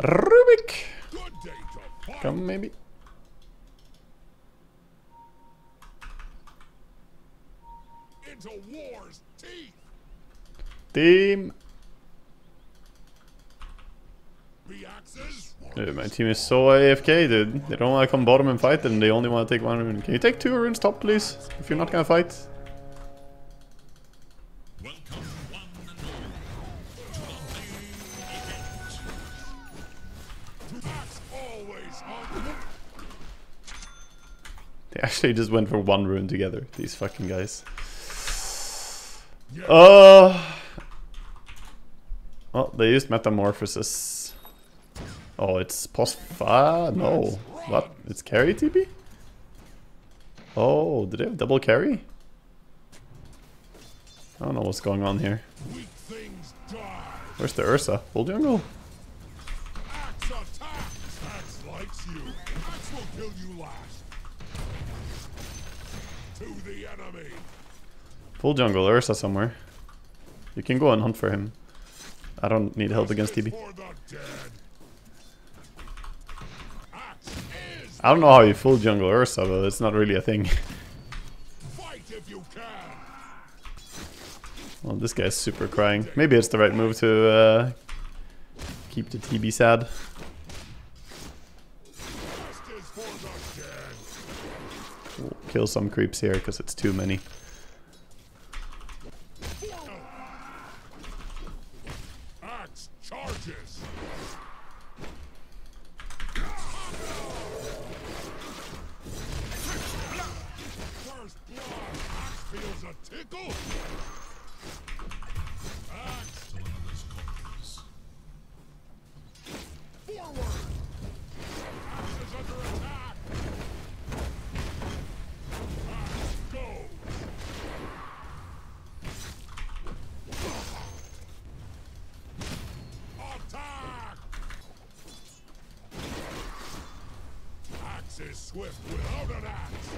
Rubik! Good day to fight. Come, maybe? Into war's teeth. Team! Dude, my team is so AFK, dude. They don't want to come bottom and fight, and they only want to take one rune. Can you take two runes top, please? If you're not gonna fight. They actually just went for one rune together, these fucking guys. Uh... Oh, they used Metamorphosis. Oh, it's post five? No. What? It's carry TP? Oh, did they have double carry? I don't know what's going on here. Weak things die. Where's the Ursa? Full jungle? Will you last. To the enemy. Full jungle, Ursa somewhere. You can go and hunt for him. I don't need help against TB. For the dead. Axe is I don't know how you full jungle Ursa, but it's not really a thing. fight if you can. Well, this guy's super crying. Maybe it's the right move to uh, keep the TB sad. Best is for the dead. We'll kill some creeps here because it's too many. Is swift without an axe.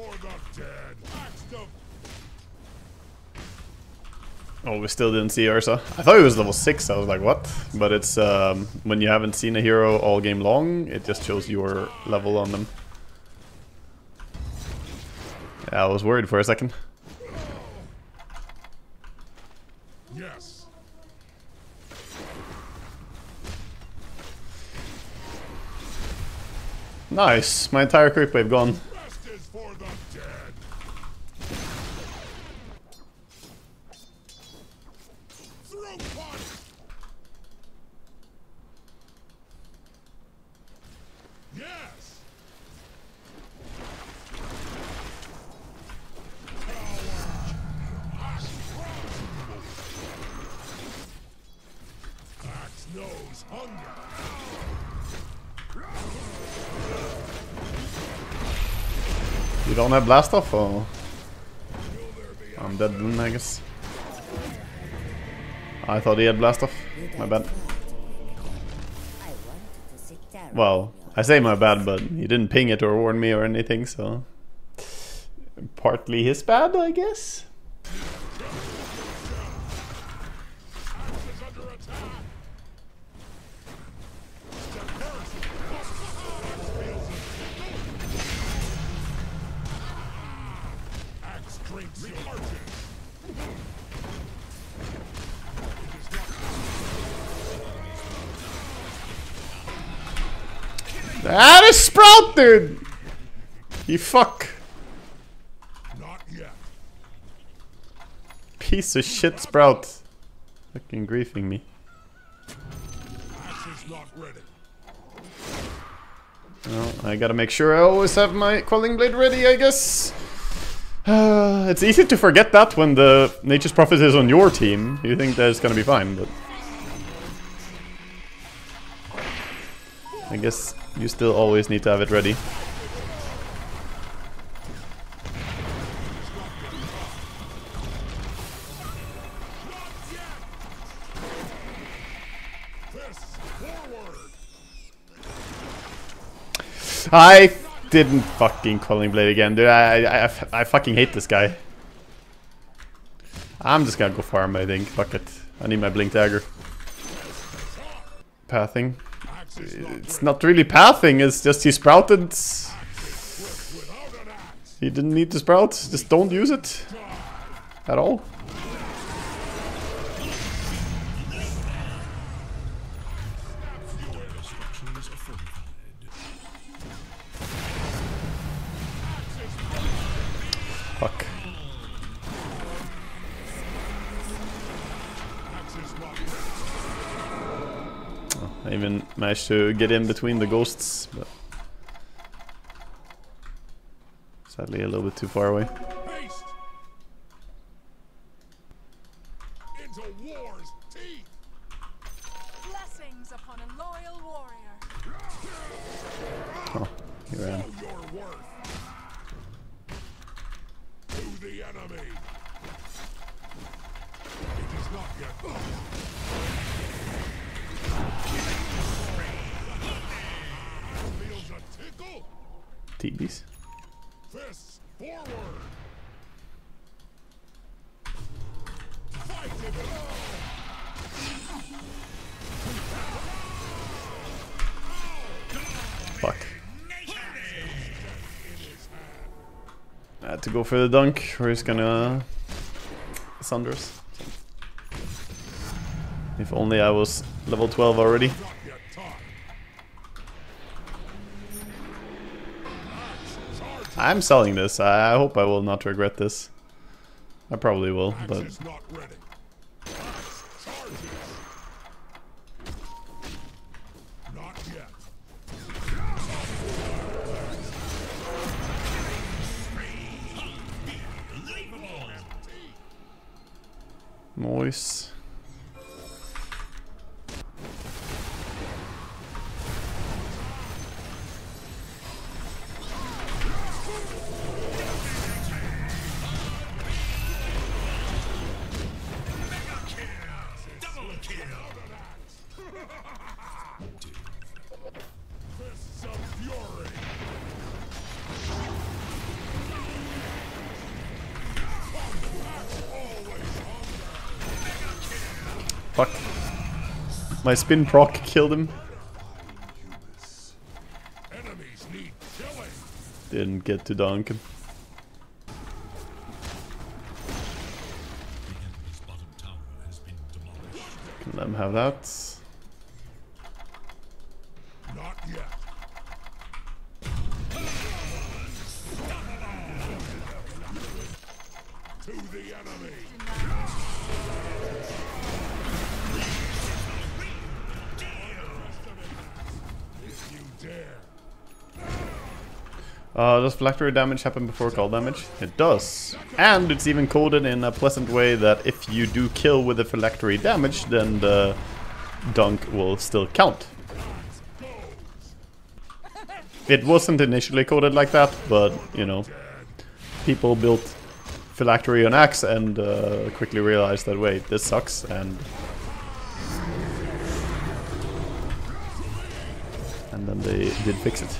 For the dead. Oh, we still didn't see Ursa. I thought he was level 6, I was like, what? But it's, um, when you haven't seen a hero all game long, it just shows your level on them. Yeah, I was worried for a second. yes. Nice, my entire creep wave gone. Rest is for the dead. Throw punch. Yes. Axe knows hunger. You don't have blast off or? I'm dead then, I guess. I thought he had blast off. My bad. Well, I say my bad, but he didn't ping it or warn me or anything, so... Partly his bad, I guess? That is Sprout, dude! You fuck. Not yet. Piece of shit Sprout. Fucking griefing me. Not ready. Well, I gotta make sure I always have my Quelling Blade ready, I guess. Uh, it's easy to forget that when the Nature's Prophet is on your team. You think that it's gonna be fine, but... I guess you still always need to have it ready. I didn't fucking Quelling Blade again, dude. I, I, I, I fucking hate this guy. I'm just gonna go farm, I think. Fuck it. I need my Blink Dagger. Pathing. It's not really pathing, it's just he sprouted. He didn't need to sprout. Just don't use it. At all. To get in between the ghosts, but sadly a little bit too far away. TBs. Fists forward. Fight Fuck. I had to go for the dunk, or he's gonna sunder us. If only I was level 12 already. Not yet taught. I'm selling this. I hope I will not regret this. I probably will, but is My spin proc killed him. Didn't get to dunk him. Can let him have that. Not yet. To the enemy. Uh, does phylactery damage happen before call damage? It does. And it's even coded in a pleasant way that if you do kill with the phylactery damage, then the dunk will still count. It wasn't initially coded like that, but, you know, people built phylactery on Axe and uh, quickly realized that, wait, this sucks, and... And then they did fix it.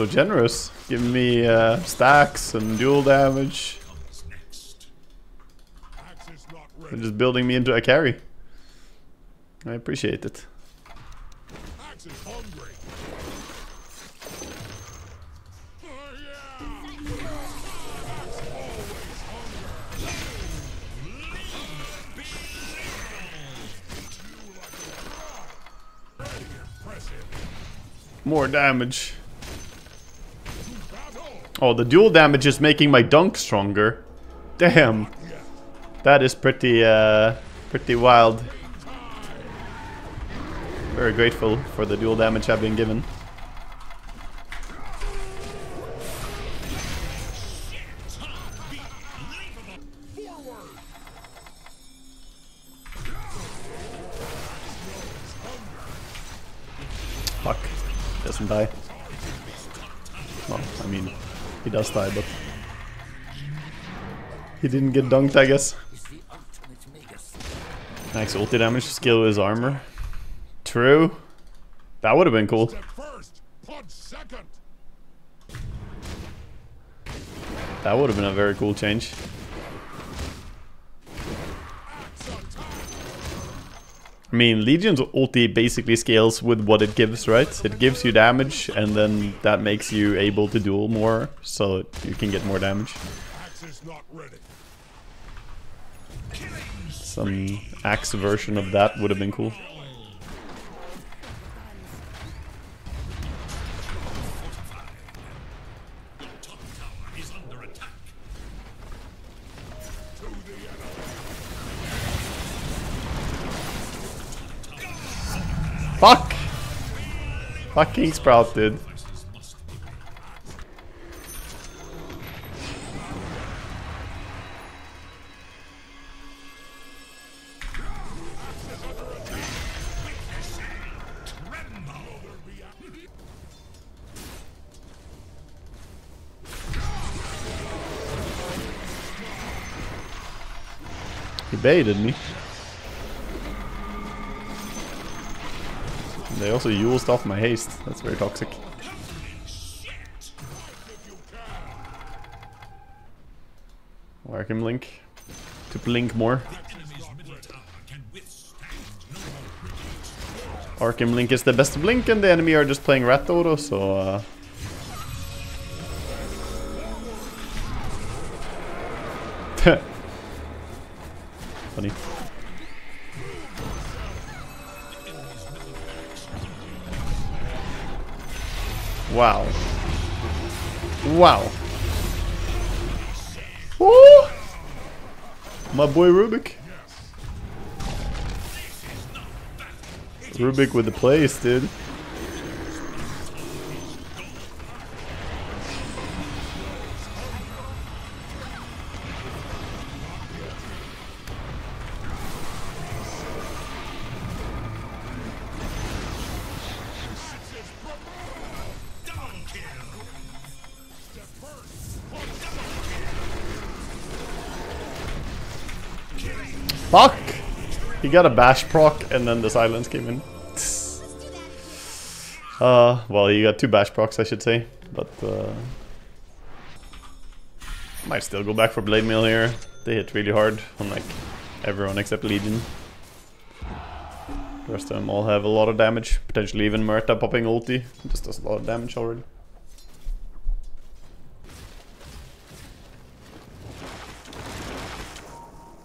So generous, giving me uh, stacks and duel damage, and just building me into a carry. I appreciate it. More is Oh, the duel damage is making my dunk stronger. Damn. That is pretty, uh, pretty wild. Very grateful for the duel damage I've been given. He does die, but... He didn't get dunked, I guess. Max ulti damage to scale his armor. True. That would have been cool. Step first, punch second. That would have been a very cool change. I mean, Legion's ulti basically scales with what it gives, right? It gives you damage, and then that makes you able to duel more, so you can get more damage. Some axe version of that would have been cool. Fuck! Fucking Sprout, dude. He baited me. They also used off my haste. That's very toxic. Work him Link. To blink more. Arcane Blink is the best blink and the enemy are just playing Rat Dota, so uh, Funny. Wow. Wow. Woo! My boy Rubik. Rubik with the place, dude. Fuck! He got a bash proc and then the silence came in. Uh, well, he got two bash procs, I should say. But, uh... Might still go back for Blade Mail here. They hit really hard on, like, everyone except Legion. The rest of them all have a lot of damage. Potentially even Muerta popping ulti. Just does a lot of damage already.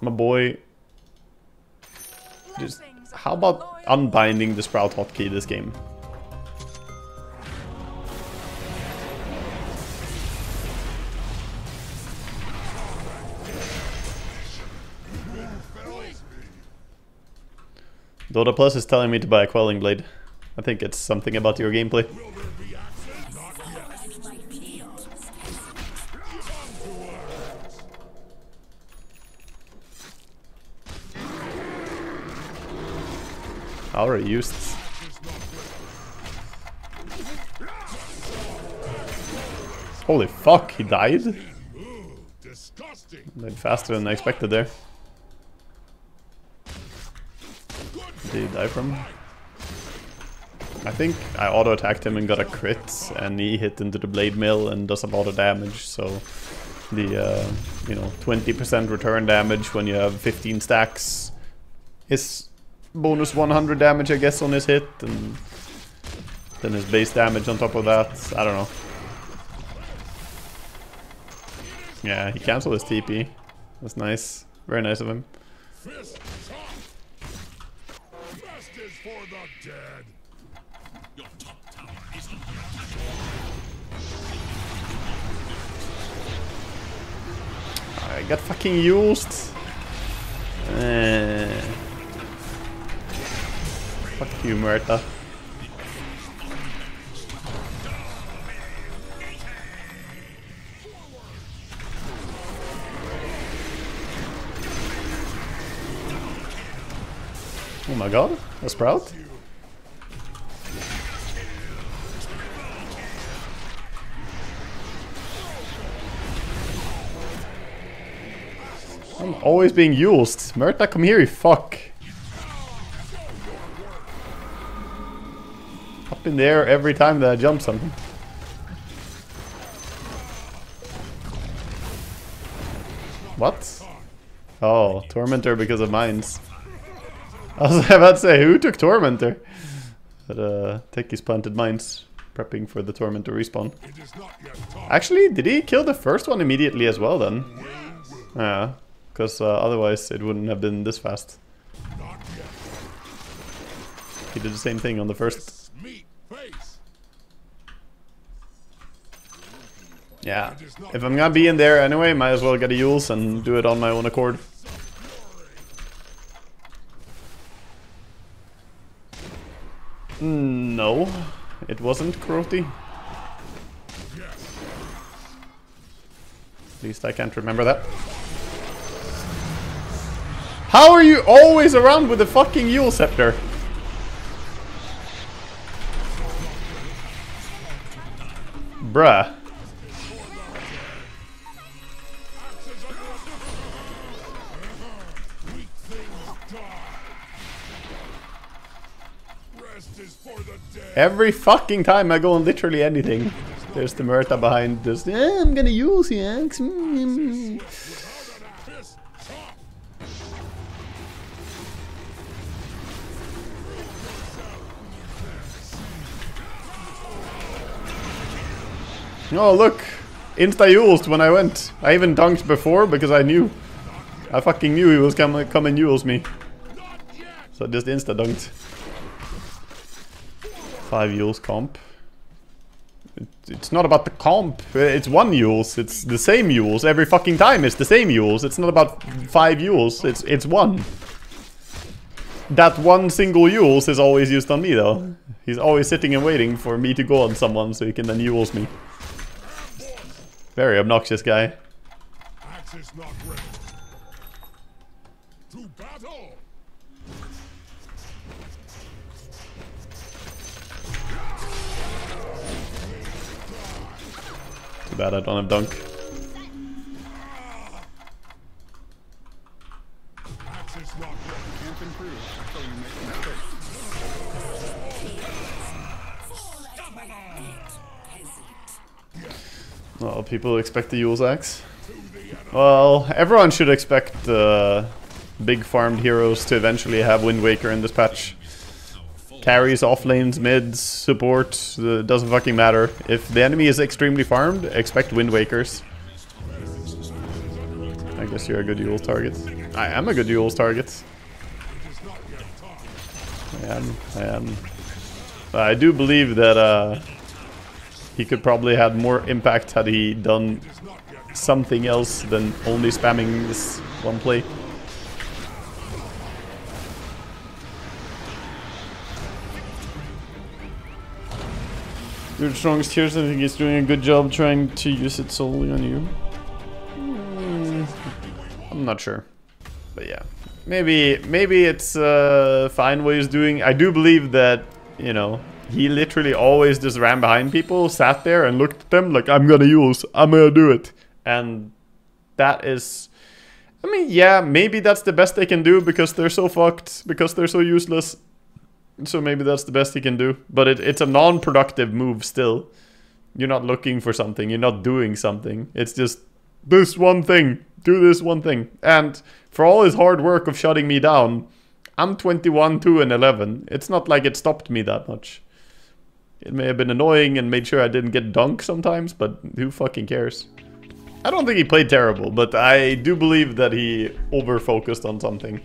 My boy just how about unbinding the Sprout hotkey this game? Dota Plus is telling me to buy a Quelling Blade. I think it's something about your gameplay. Will there be access? Not yet. I already used. Holy fuck, he died? Died faster than I expected there. Did he die from? I think I auto attacked him and got a crit, and he hit into the Blade Mail and does a lot of damage. So the uh, you know 20% return damage when you have 15 stacks is bonus 100 damage, I guess, on his hit, and then his base damage on top of that. I don't know. Yeah, he canceled his TP. That's nice. Very nice of him. I got fucking used. Eh. You, Muerta. Oh my god, a sprout? I'm always being used. Muerta, come here, you fuck. In the air every time that I jump something. What? Oh, Tormentor because of mines. I was about to say, who took Tormentor? But uh, Techies planted mines, prepping for the Tormentor respawn. Actually, did he kill the first one immediately as well then? Yeah, because uh, otherwise it wouldn't have been this fast. He did the same thing on the first. Yeah, if I'm gonna be in there anyway, might as well get a Euls and do it on my own accord. No, it wasn't Crotty. At least I can't remember that. How are you always around with the fucking Eul Scepter? Bruh. Every fucking time I go on literally anything, there's the Muerta behind this. "Eh, I'm gonna use the axe. Mm. Piss. Oh, look! Insta used when I went. I even dunked before because I knew. I fucking knew he was gonna come and use me. So I just insta dunked. Five Euls comp. It, it's not about the comp. uh, It's one Euls. It's the same Euls every fucking time. It's the same Euls. It's not about five Euls. It's it's one. That one single Euls is always used on me though. He's always sitting and waiting for me to go on someone so he can then Euls me. Very obnoxious guy. Bad I don't have dunk. Well, people expect the Eul's axe. Well, everyone should expect uh, big farmed heroes to eventually have Wind Waker in this patch. Carries, off lanes, mids, support, uh, doesn't fucking matter. If the enemy is extremely farmed, expect Wind Wakers. I guess you're a good Eul's target. I am a good Eul's target. I am, I am. But I do believe that uh, he could probably had more impact had he done something else than only spamming this one play. Your strongest tiers, I think he's doing a good job trying to use it solely on you. Hmm, I'm not sure, but yeah, maybe maybe it's uh, fine what he's doing. I do believe that you know he literally always just ran behind people, sat there and looked at them like I'm gonna use, I'm gonna do it, and that is. I mean, yeah, maybe that's the best they can do because they're so fucked, because they're so useless. So maybe that's the best he can do. But it, it's a non-productive move still. You're not looking for something. You're not doing something. It's just this one thing. Do this one thing. And for all his hard work of shutting me down, I'm 21, 2, and 11. It's not like it stopped me that much. It may have been annoying and made sure I didn't get dunk sometimes, but who fucking cares? I don't think he played terrible, but I do believe that he over-focused on something.